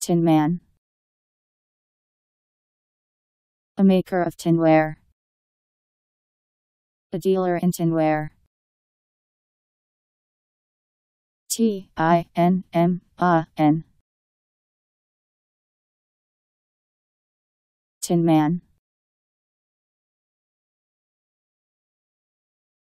Tin man. A maker of tinware. A dealer in tinware. T I N M A N. Tin man.